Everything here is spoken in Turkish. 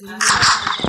Görüşürüz.